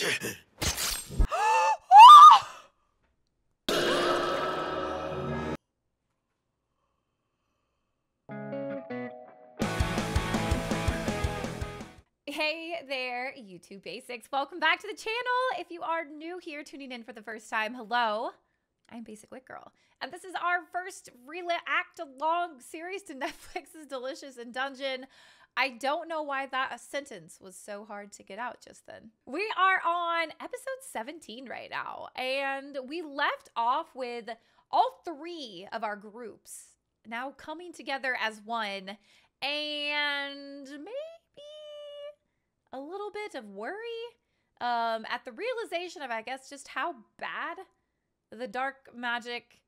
Hey there, YouTube Basics. Welcome back to the channel. If you are new here tuning in for the first time, hello. I'm Basic Wit Girl. And this is our first react along series to Netflix's Delicious in Dungeon. I don't know why that sentence was so hard to get out just then. We are on episode 17 right now, and we left off with all three of our groups now coming together as one and maybe a little bit of worry um, at the realization of, I guess, just how bad the dark magic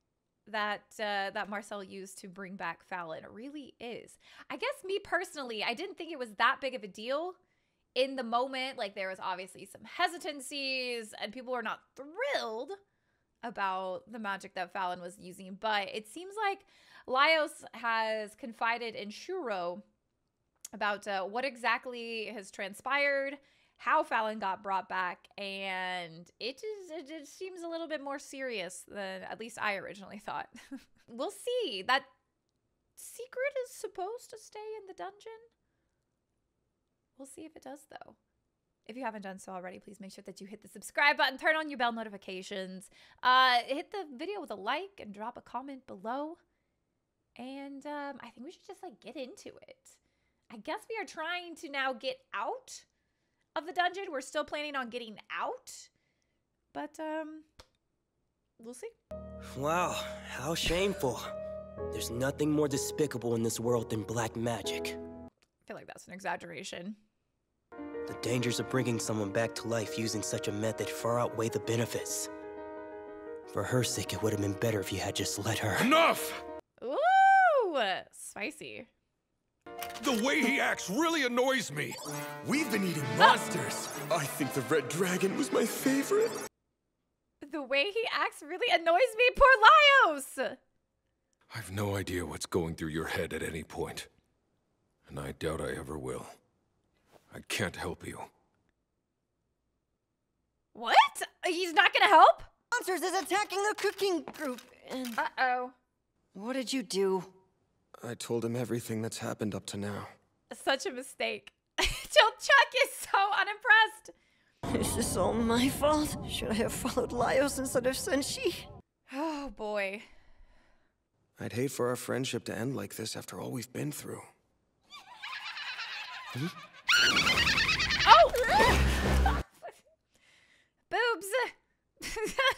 that uh, that Marcille used to bring back Falin really is. I guess me personally, I didn't think it was that big of a deal in the moment. Like there was obviously some hesitancies, and people were not thrilled about the magic that Falin was using. But it seems like Laios has confided in Shuro about uh, what exactly has transpired, how Falin got brought back, and it just it just seems a little bit more serious than at least I originally thought. we'll see. That secret is supposed to stay in the dungeon. We'll see if it does though. If you haven't done so already, please make sure that you hit the subscribe button, turn on your bell notifications, uh, hit the video with a like, and drop a comment below. And um, I think we should just like get into it. I guess we are trying to now get out of the dungeon. We're still planning on getting out, but um, we'll see. Wow, how shameful. There's nothing more despicable in this world than black magic. I feel like that's an exaggeration. The dangers of bringing someone back to life using such a method far outweigh the benefits. For her sake, it would have been better if you had just let her. Enough! Ooh, spicy. The way he acts really annoys me. We've been eating monsters. Ah! I think the red dragon was my favorite. The way he acts really annoys me. Poor Laios! I've no idea what's going through your head at any point. And I doubt I ever will. I can't help you. What? He's not gonna help? Monsters is attacking the cooking group. And Uh-oh. what did you do? I told him everything that's happened up to now. Such a mistake. Jill Chuck is so unimpressed. Is this all my fault? Should I have followed Laios instead of Senshi? Oh boy. I'd hate for our friendship to end like this after all we've been through. Hmm? Oh! Boobs!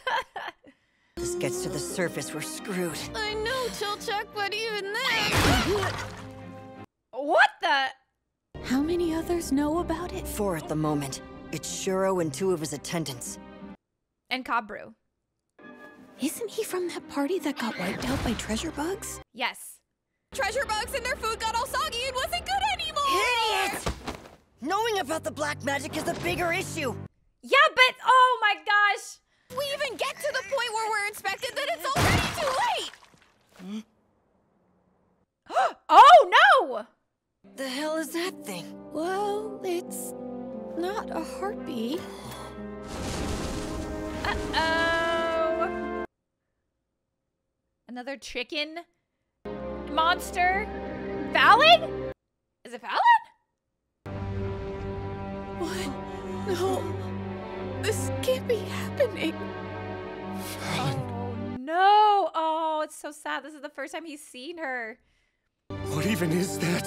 This gets to the surface, we're screwed. I know, Chilchuck, but even then. What the? How many others know about it? Four at the moment. It's Shuro and two of his attendants. And Kabru. Isn't he from that party that got wiped out by treasure bugs? Yes. Treasure bugs and their food got all soggy and wasn't good anymore! Idiot! Knowing about the black magic is a bigger issue. Yeah, but oh my gosh. We even get to the point where we're inspected that it's already too late! Hmm? oh no! The hell is that thing? Well, it's not a heartbeat. Uh-oh. Another chicken monster? Falin? Is it Falin? What? No. This can't be happening. Oh no. Oh, it's so sad. This is the first time he's seen her. What even is that?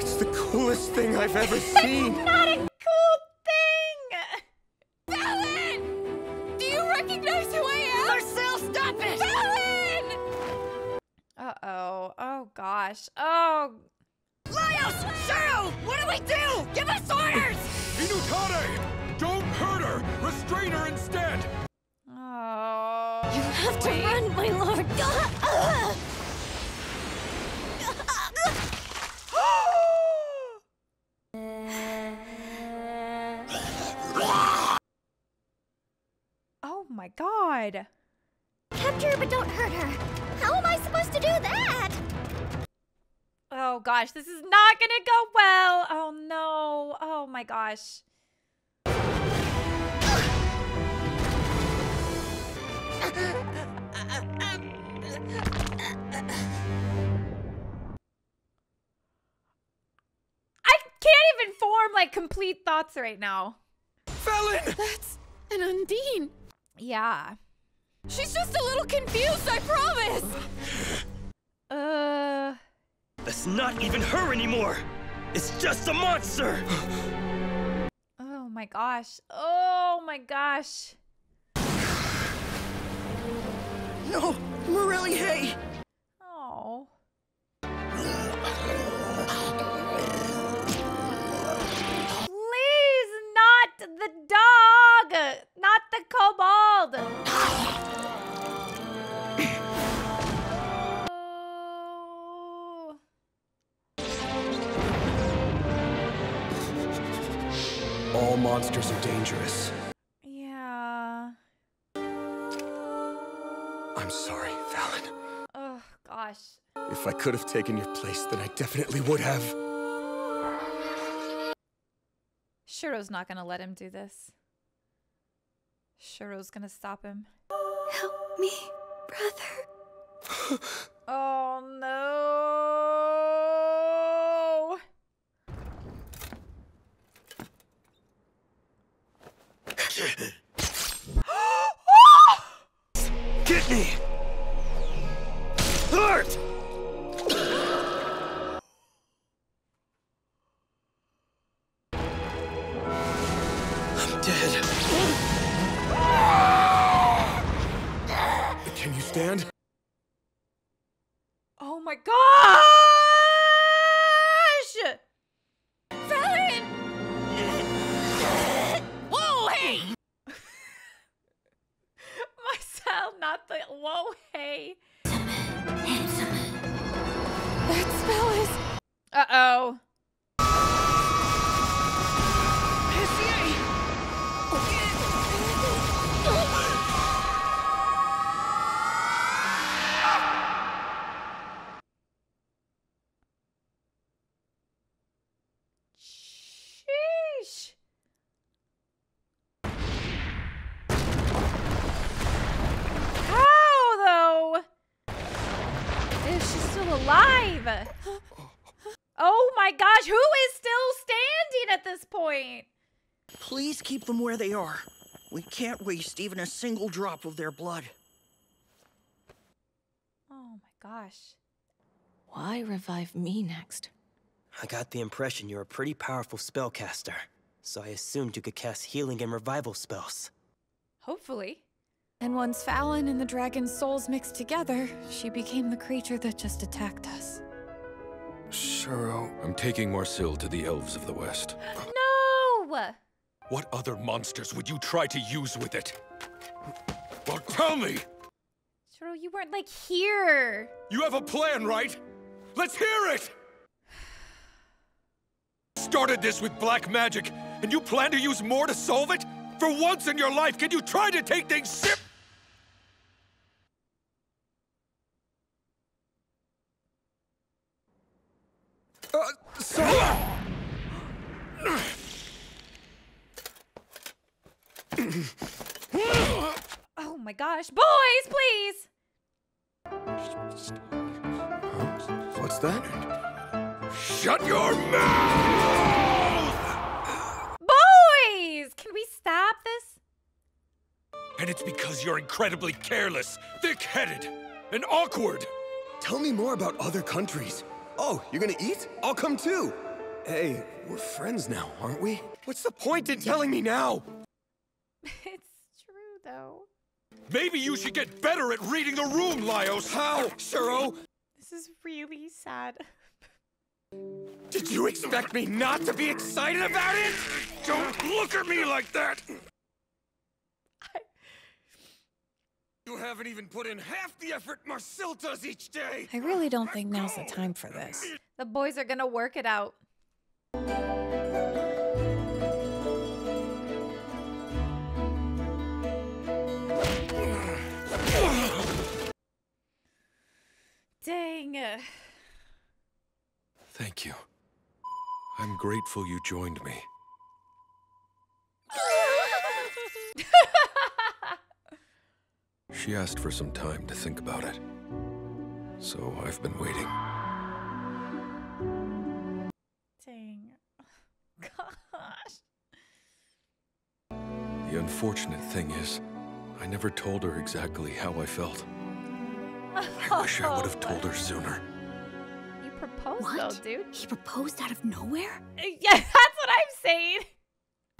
It's the coolest thing I've ever seen. My god. Capture but don't hurt her. How am I supposed to do that? Oh gosh, this is not gonna go well. Oh no. Oh my gosh. I can't even form like complete thoughts right now. Falin! That's an Undine. Yeah. She's just a little confused, I promise. Uh. That's not even her anymore! It's just a monster! Oh my gosh. Oh my gosh. No, Morelli, hey! Monsters are dangerous. Yeah. I'm sorry, Falin. Oh gosh. If I could have taken your place, then I definitely would have. Shiro's not gonna let him do this. Shiro's gonna stop him. Help me, brother. Oh no. Get! Hurt! I'm dead. Can you stand? Oh my gosh! Is she still alive? Oh my gosh, who is still standing at this point? Please keep them where they are. We can't waste even a single drop of their blood. Oh my gosh. Why revive me next? I got the impression you're a pretty powerful spellcaster, so I assumed you could cast healing and revival spells. Hopefully. And once Falin and the dragon's souls mixed together, she became the creature that just attacked us. Shuro. I'm taking Marcille to the Elves of the West. No! What other monsters would you try to use with it? Well, tell me! Shiro, you weren't like here. You have a plan, right? Let's hear it! Started this with black magic, and you plan to use more to solve it? For once in your life, can you try to take things sip? Uh, sorry. Oh my gosh. Boys, please! What's that? Shut your mouth! Boys! Can we stop this? And it's because you're incredibly careless, thick-headed, and awkward. Tell me more about other countries. Oh, you're gonna eat? I'll come too. Hey, we're friends now, aren't we? What's the point in telling me now? it's true, though. Maybe you should get better at reading the room, Laios! How, Shuro? This is really sad. Did you expect me not to be excited about it? Don't look at me like that! You haven't even put in half the effort Marcille does each day. I really don't think now's the time for this. The boys are gonna work it out. Dang. Thank you. I'm grateful you joined me. She asked for some time to think about it. So I've been waiting. Dang. Gosh. The unfortunate thing is, I never told her exactly how I felt. I wish I would have told her sooner. You proposed What? though, dude. He proposed out of nowhere? Uh, yeah, that's what I'm saying.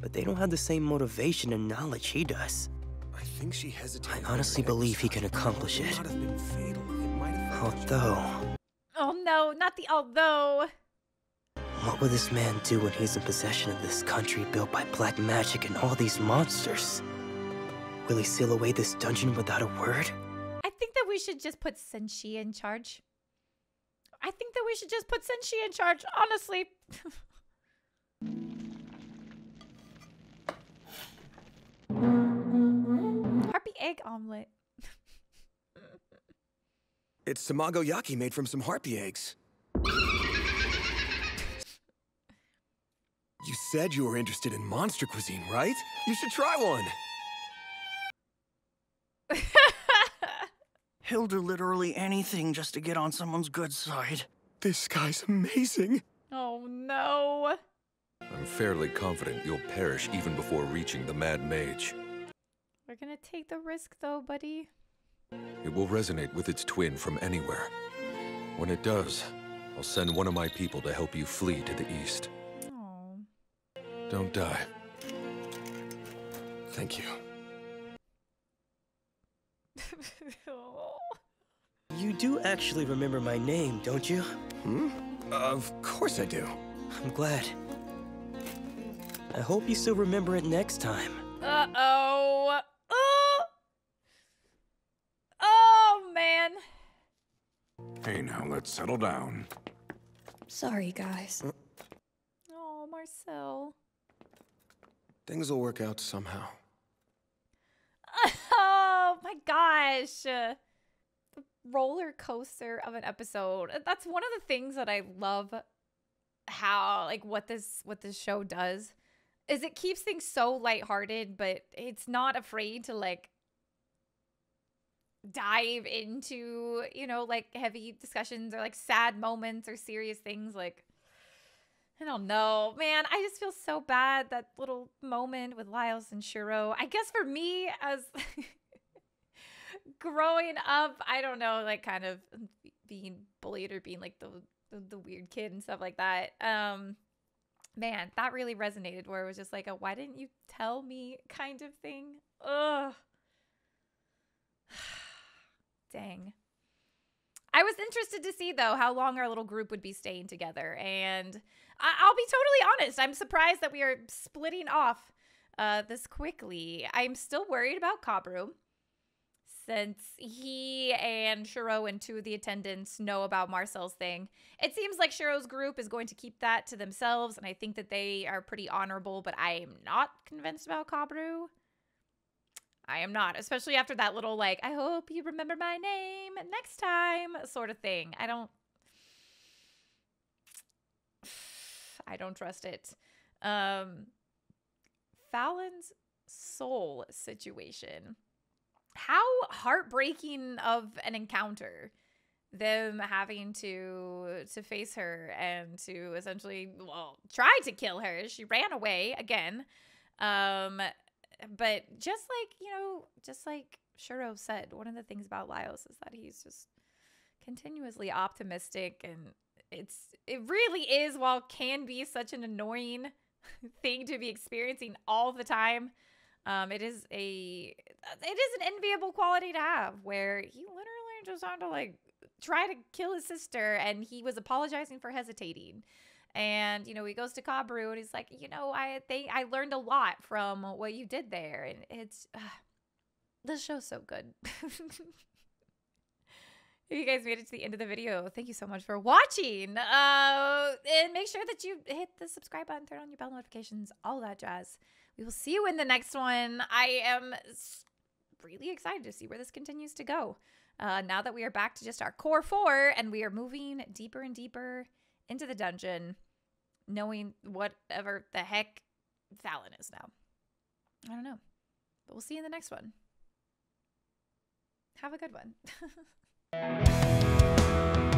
But they don't have the same motivation and knowledge he does. I think she hesitated. I honestly believe he can accomplish It it. might have been fatal. It might have. Although, Oh no, not the although. what will this man do when he's in possession of this country built by black magic and all these monsters? Will he seal away this dungeon without a word? I think that we should just put Senshi in charge. I think that we should just put Senshi in charge, honestly. omelet. It's tamago yaki made from some harpy eggs. You said you were interested in monster cuisine, right? You should try one. He'll do literally anything just to get on someone's good side. This guy's amazing. oh no. I'm fairly confident you'll perish even before reaching the Mad Mage. We're gonna take the risk though, buddy. It will resonate with its twin from anywhere. When it does, I'll send one of my people to help you flee to the east. Oh. Don't die. Thank you. You do actually remember my name, don't you? Hmm? Of course I do. I'm glad. I hope you still remember it next time. Uh oh. Oh. Oh man. Hey, now let's settle down. Sorry, guys. Oh, Marcille. Things will work out somehow. Oh my gosh. Uh, The roller coaster of an episode. That's one of the things that I love how like what this what this show does is it keeps things so lighthearted, but it's not afraid to like dive into, you know, like heavy discussions or like sad moments or serious things like I don't know, man. I just feel so bad that little moment with Lyles and Shiro. I guess for me, as growing up, I don't know, like kind of being bullied or being like the the, the weird kid and stuff like that. Um, man, that really resonated. Where it was just like a "Why didn't you tell me?" kind of thing. Ugh. Dang. I was interested to see though how long our little group would be staying together, and I- I'll be totally honest. I'm surprised that we are splitting off uh, this quickly. I'm still worried about Kabru since he and Shiro and two of the attendants know about Marcille's thing. It seems like Shiro's group is going to keep that to themselves, and I think that they are pretty honorable, but I am not convinced about Kabru. I am not, especially after that little, like, I hope you remember my name next time sort of thing. I don't. I don't trust it. Um, Falin's soul situation. How heartbreaking of an encounter them having to to face her and to essentially well try to kill her. She ran away again. Um but just like, you know, just like Shuro said, one of the things about Laios is that he's just continuously optimistic and it's it really is while can be such an annoying thing to be experiencing all the time um it is a it is an enviable quality to have where he literally just had to like try to kill his sister and he was apologizing for hesitating and you know he goes to Kabru and he's like you know I they I learned a lot from what you did there and it's uh, show's so good If you guys made it to the end of the video, thank you so much for watching. Uh, and make sure that you hit the subscribe button, turn on your bell notifications, all that jazz. We will see you in the next one. I am really excited to see where this continues to go. Uh, now that we are back to just our core four and we are moving deeper and deeper into the dungeon, knowing whatever the heck Falin is now. I don't know. But we'll see you in the next one. Have a good one.